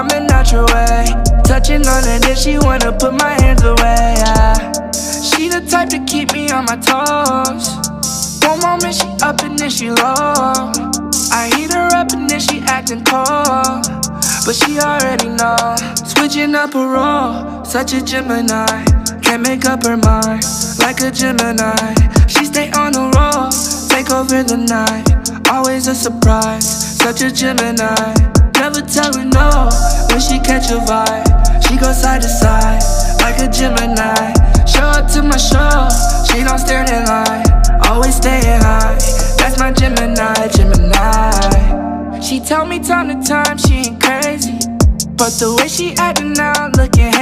coming out way. Touching on it, then she wanna put my hands away yeah. She the type to keep me on my toes. One moment she up and then she low. I heat her up and then she acting cold. But she already know. Switching up her role, such a Gemini. Can't make up her mind, like a Gemini. She stay on the roll, take over the night. Always a surprise, such a Gemini. Never tell no when she catch a vibe. She go side to side, like a Gemini. Show up to my show, she don't stand in line. Always staying high, that's my Gemini, Gemini. She tell me time to time she ain't crazy, but the way she acting now looking